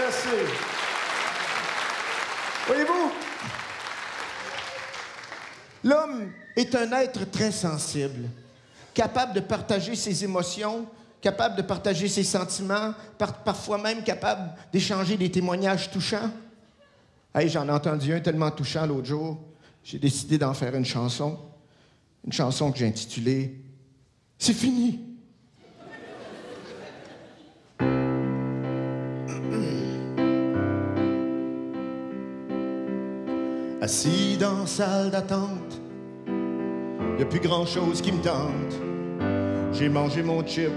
Merci. Voyez-vous, l'homme est un être très sensible, capable de partager ses émotions, capable de partager ses sentiments, parfois même capable d'échanger des témoignages touchants. Hey, j'en ai entendu un tellement touchant l'autre jour. J'ai décidé d'en faire une chanson. Une chanson que j'ai intitulée C'est fini. Assis dans la salle d'attente, a plus grand chose qui me tente. J'ai mangé mon chip,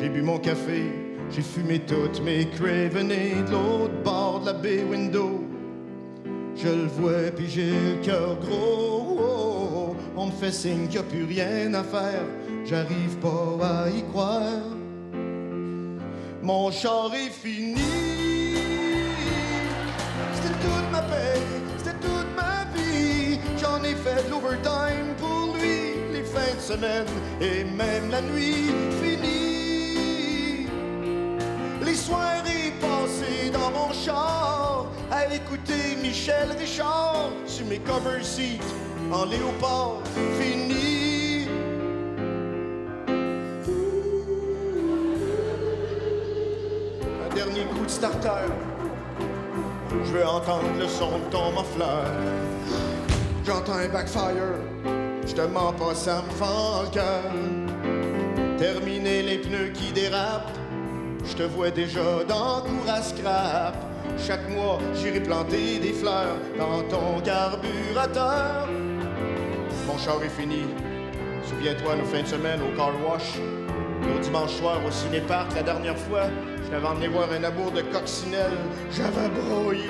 j'ai bu mon café, j'ai fumé toutes mes cravenés de l'autre bord de la baie window. Je le vois puis j'ai le cœur gros. On me fait signe qu'il n'y a plus rien à faire, j'arrive pas à y croire. Mon char est fini. C'était toute ma paix, et même la nuit. Fini. Les soirées passées dans mon char à écouter Michel Richard sur mes cover seats en léopard. Fini. Un dernier coup de starter. Je veux entendre le son de ton muffler. J'entends un backfire. Je te mens pas, ça me fend le cœur. Terminer les pneus qui dérapent. Je te vois déjà dans le cour à scrap. Chaque mois, j'irai planter des fleurs dans ton carburateur. Mon char est fini. Souviens-toi nos fins de semaine au car wash. Nos dimanches soirs au ciné-parc la dernière fois. Je t'avais emmené voir un amour de coccinelle. J'avais broyé.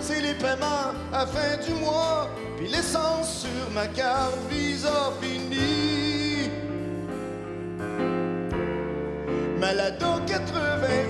C'est les paiements à fin du mois. Puis l'essence sur ma carte Visa finie. Malado 88